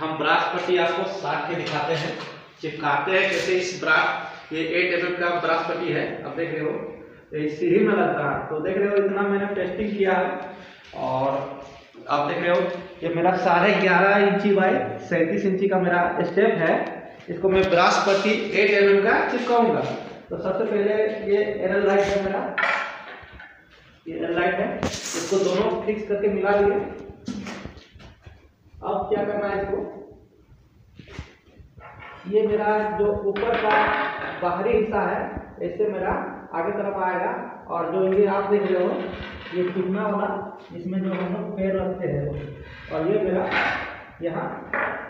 हम ब्रास पट्टी आपको साट के दिखाते हैं। चिपकाते हैं कैसे इस ब्रास, ये एट एम का ब्रास पट्टी है। अब देख रहे हो, ये सीढ़ी में लगता है। तो देख रहे हो, इतना मैंने टेस्टिंग किया है। और आप देख रहे हो, ये मेरा साढ़े ग्यारह इंची बाई सैंतीस इंची का मेरा स्टेप है। इसको मैं ब्रास पट्टी एट एम का चिपकाऊँगा। तो सबसे पहले ये एरल लाइट है मेरा। ये एरल लाइट है। इसको दोनों फिक्स करके मिला लिए अब क्या करना है इसको? ये मेरा जो ऊपर का बाहरी हिस्सा है, इससे मेरा आगे तरफ़ आएगा। और जो ये आप देख रहे हो, ये चिकना वाला, इसमें जो हम लोग पैर रखते हैं, और ये मेरा यहाँ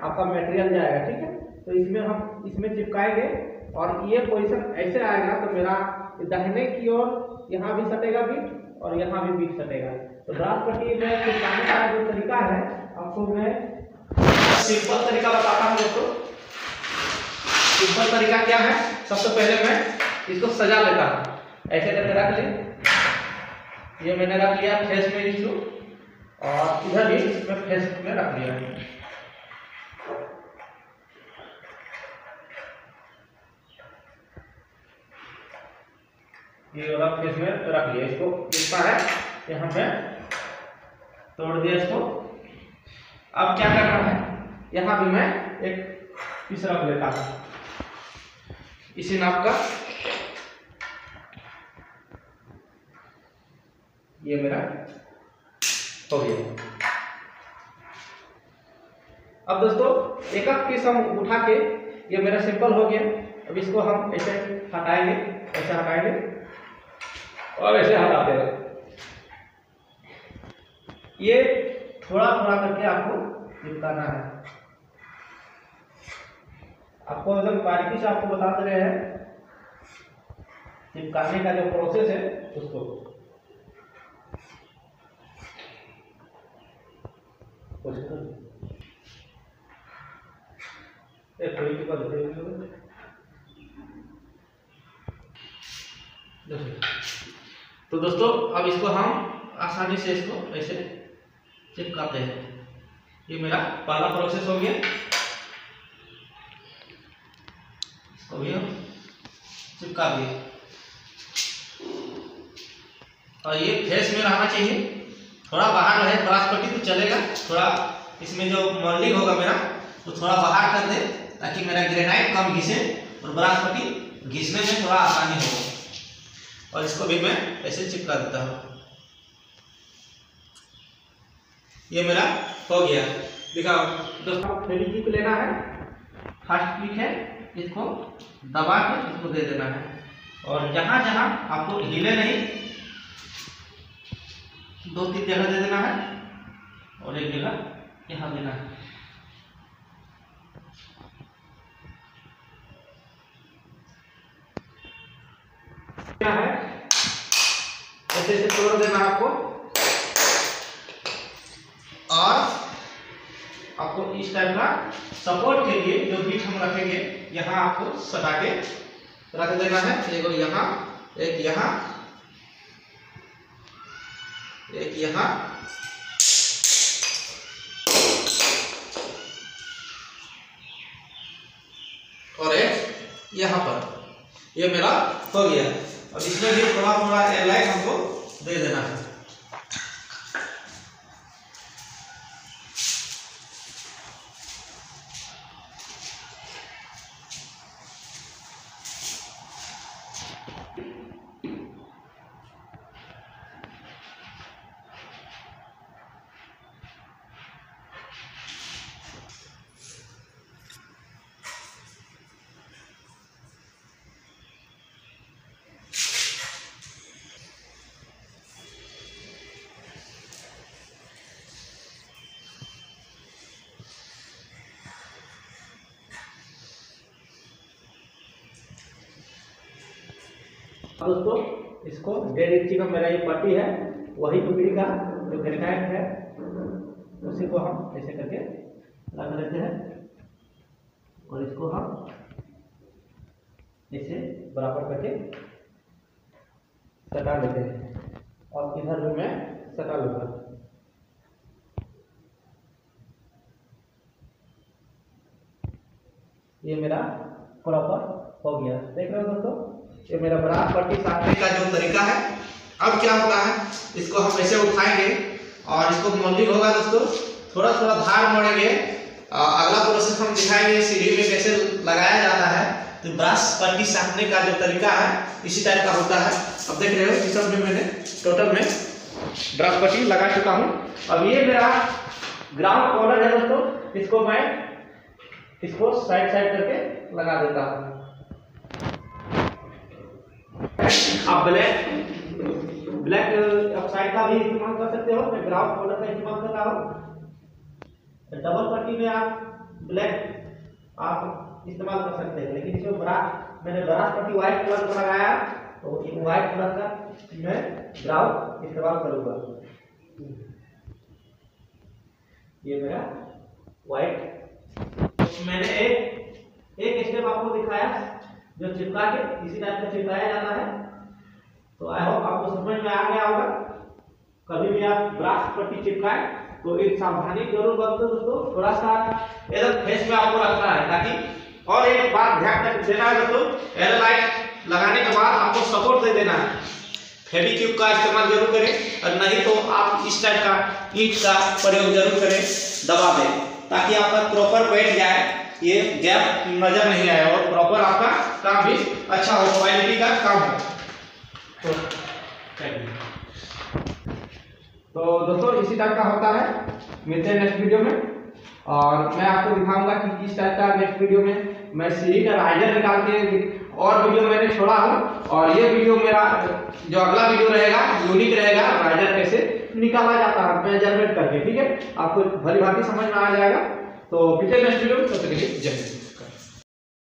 आपका मटेरियल जाएगा, ठीक है? तो इसमें हम, इसमें चिपकाएँगे, और ये पोजीशन ऐसे आएगा तो मेरा दाहिने की ओर यहाँ भी सटेगा बीट और यहाँ भी बीट सटेगा। तो ब्रास पट्टी में चिपकाने का जो तरीका है आपको मैं सिंपल तरीका बताता हूँ दोस्तों। सिंपल तरीका क्या है? सबसे पहले मैं इसको सजा लेता हूँ। ऐसे करके रख ली। ये मैंने रख लिया, फेस में इसको और इधर भी मैं फेस में रख लिया। ये वाला फेस में रख लिया इसको। कितना है यहाँ पे तोड़ दिया इसको। अब क्या करना है? यहाँ भी मैं एक पीस रख लेता हूँ। इसी नाप का। ये मेरा हो गया। अब दोस्तों, एक एक पीस हम उठा के ये मेरा सिंपल हो गया। अब इसको हम ऐसे हटाएँगे ऐसे हटाएँगे। और ऐसे हटाते हैं। ये थोड़ा थोड़ा करके आपको चिपकाना है। आपको एकदम बारीकी से आपको बता दे रहे हैं चिपकाने का जो प्रोसेस है, उसको। तो दोस्तों, अब इसको हम आसानी से इसको ऐसे चिपकाते हैं। ये मेरा पहला प्रोसेस हो गया। इसको भी हम चिपका दिए और ये फेस में रहना चाहिए। थोड़ा बाहर रहे ब्रास पट्टी तो चलेगा। थोड़ा इसमें जो मॉडलिंग होगा मेरा तो थोड़ा बाहर कर दे, ताकि मेरा ग्रेनाइट कम घिसे और ब्रास पट्टी घिसने में थोड़ा आसानी हो। और इसको भी मैं ऐसे चिपका देता हूँ। ये मेरा हो गया। दिखाओ। दोस्तों थ्रेडी क्लिक लेना है। फ़र्स्ट क्लिक है, इसको दबा के इसको दे देना है। और जहाँ जहाँ आपको हिले नहीं, दो तीन जगह दे देना है। और एक जगह यहाँ देना है। क्या है? ऐसे ऐसे तोड़ देना आपको। इस टाइप का सपोर्ट के लिए जो बीट हम रखेंगे, यहाँ आपको सटा के रख देना है। एक यहाँ एक यहाँ एक यहाँ। और एक यहाँ पर। ये मेरा हो गया। अब इसमें भी थोड़ा थोड़ा एलाइट हमको दे देना है। दोस्तों, इसको डेढ़ इंची का मेरा ये पट्टी है, वही टुकड़ी का जो ग्रेनाइट है, उसी को हम ऐसे करके रख लेते हैं। और इसको हम ऐसे बराबर करके सटा लेते हैं। और इधर भी मैं सटा लूँगा। ये मेरा प्रॉपर हो गया। देख रहे हो दोस्तों? ये मेरा ब्रास पट्टी साधने का जो तरीका है, अब क्या होता है, इसको हम ऐसे उठाएँगे और इसको मोल्डिंग होगा दोस्तों थोड़ा थोड़ा धार मोड़ेंगे अगला प्रोसेस हम दिखाएँगे सीढ़ी में कैसे लगाया जाता है। तो ब्रश पट्टी साधने का जो तरीका है, इसी टाइप का होता है। अब देख रहे हो, इस सब में मैंने टोटल में ब्रश पट्टी लगा चुका हूँ। अब ये मेरा ग्राउंड कॉर्नर है दोस्तों, इसको मैं इसको साइड साइड करके लगा देता हूँ। अब ब्लैक ब्लैक अब साइड का भी इस्तेमाल कर सकते हो, मैं ग्राउंड कॉर्नर का इस्तेमाल कर रहा हूँ। डबल पट्टी में आप ब्लैक आप इस्तेमाल कर सकते हैं, लेकिन इसमें बड़ा, मैंने बड़ा पट्टी व्हाइट कलर का लगाया तो ये व्हाइट कलर का मैं ब्राउन इस्तेमाल करूँगा। ये मेरा व्हाइट मैंने एक एक स्टेप आपको दिखाया, जो चिपका के, इसी टाइप का चिपकाया जाता है। तो आई होप आपको समझ में आ गया होगा। कभी भी आप ब्रास पट्टी चिपकाए तो एक सावधानी ज़रूर बरतो दोस्तों थोड़ा सा एकदम फेस में आपको रखना है, ताकि और एक बात ध्यान देना है दोस्तों एयरलाइट लगाने के बाद आपको सपोर्ट दे देना है। फेविक्विक का इस्तेमाल ज़रूर करें, और नहीं तो आप इस टाइप का ईट का प्रयोग ज़रूर करें, दबा दें, ताकि आपका प्रॉपर बैठ जाए, ये गैप नज़र नहीं आए, और प्रॉपर आपका काम भी अच्छा हो क्वालिटी का काम हो। तो, तो दोस्तों इसी टाइप का होता है। मिलते हैं नेक्स्ट वीडियो में। और मैं आपको दिखाऊँगा कि किस टाइप का नेक्स्ट वीडियो में मैं सीढ़ी का राइजर निकाल के और वीडियो मैंने छोड़ा हूँ। और ये वीडियो मेरा जो अगला वीडियो रहेगा यूनिक रहेगा राइजर कैसे निकाला जाता है मेज़रमेंट करके ठीक है? आपको भली भांति समझ में आ जाएगा। तो पिछले नेक्स्ट वीडियो में सबसे जय